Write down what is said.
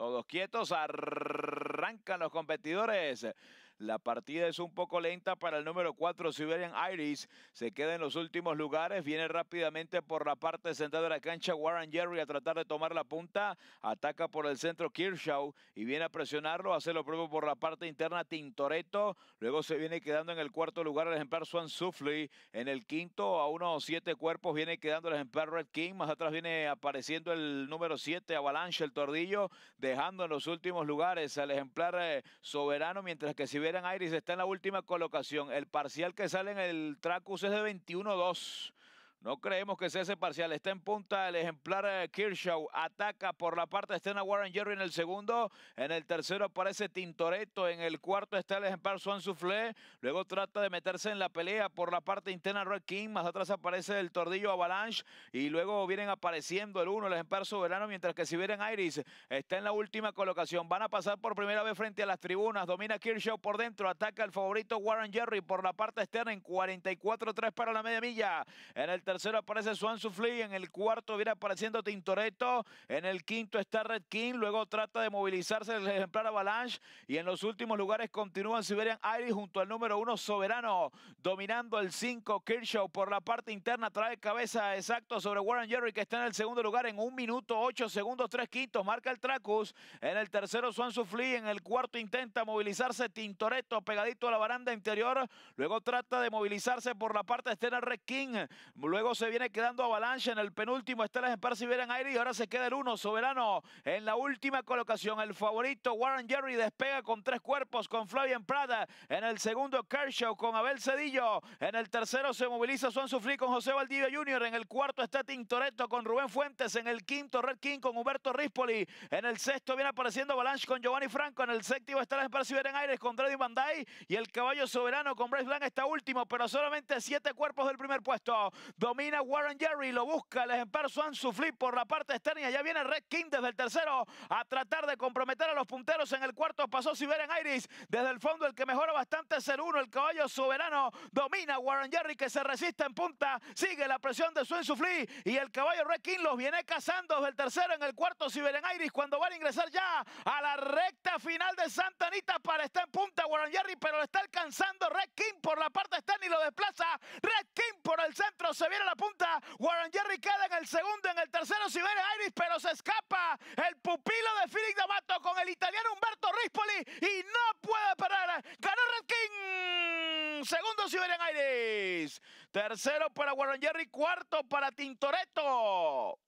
Todos quietos, arrancan los competidores. La partida es un poco lenta para el número 4, Siberian Iris. Se queda en los últimos lugares. Viene rápidamente por la parte central de la cancha Warren Jerry a tratar de tomar la punta. Ataca por el centro Kirshaw y viene a presionarlo. Hace lo propio por la parte interna Tintoretto. Luego se viene quedando en el cuarto lugar el ejemplar Swan Sufley. En el quinto, a unos siete cuerpos, viene quedando el ejemplar Red King. Más atrás viene apareciendo el número 7, Avalanche, el Tordillo, dejando en los últimos lugares al ejemplar eh, Soberano, mientras que si Siberian Iris está en la última colocación. El parcial que sale en el Tracus es de 21-2. No creemos que sea ese parcial. Está en punta el ejemplar eh, Kershaw. Ataca por la parte externa Warren Jerry en el segundo. En el tercero aparece Tintoretto. En el cuarto está el ejemplar Swan Soufflé. Luego trata de meterse en la pelea por la parte interna Red King. Más atrás aparece el Tordillo Avalanche. Y luego vienen apareciendo el uno, el ejemplar Soberano. Mientras que si vienen Iris está en la última colocación. Van a pasar por primera vez frente a las tribunas. Domina Kershaw por dentro. Ataca el favorito Warren Jerry por la parte externa en 44-3 para la media milla. En el tercero aparece Swan Sufli, en el cuarto viene apareciendo Tintoretto, en el quinto está Red King, luego trata de movilizarse el ejemplar Avalanche y en los últimos lugares continúan Siberian Iris junto al número uno Soberano, dominando el 5 Kershaw por la parte interna, trae cabeza exacto sobre Warren Jerry que está en el segundo lugar en un minuto, ocho segundos, tres quintos, marca el Tracus, en el tercero Swan Sufli, en el cuarto intenta movilizarse Tintoretto pegadito a la baranda interior, luego trata de movilizarse por la parte externa Red King, luego Luego se viene quedando Avalanche en el penúltimo. Está el ejemplar Siberian Aire y ahora se queda el uno. Soberano en la última colocación. El favorito Warren Jerry despega con tres cuerpos con Flavian Prada. En el segundo Kershaw con Abel Cedillo. En el tercero se moviliza Swan Sufli con José Valdivia Jr. En el cuarto está Tintoretto con Rubén Fuentes. En el quinto Red King con Huberto Rispoli. En el sexto viene apareciendo Avalanche con Giovanni Franco. En el séptimo está el ejemplar Siberian Aires con Dreddy Bandai. Y el caballo soberano con Bryce Blanc está último, pero solamente siete cuerpos del primer puesto. Domina Warren Jerry, lo busca el ejemplar Swan Sufli por la parte externa. Ya viene Red King desde el tercero a tratar de comprometer a los punteros. En el cuarto pasó Siberian Iris. Desde el fondo el que mejora bastante es el uno, el caballo soberano. Domina Warren Jerry que se resiste en punta. Sigue la presión de Swan Sufli y el caballo Red King los viene cazando desde el tercero. En el cuarto Siberian Iris cuando van a ingresar ya a la recta final de Santa Anita para estar en punta Warren pero le está alcanzando Red King por la parte externa y lo desplaza. Red King por el centro se viene a la punta Warren Jerry queda en el segundo, en el tercero Siberian Iris, pero se escapa el pupilo de Felix D'Amato con el italiano Humberto Rispoli y no puede parar. Ganó Red King. Segundo Siberian Iris. Tercero para Warren Jerry, cuarto para Tintoretto.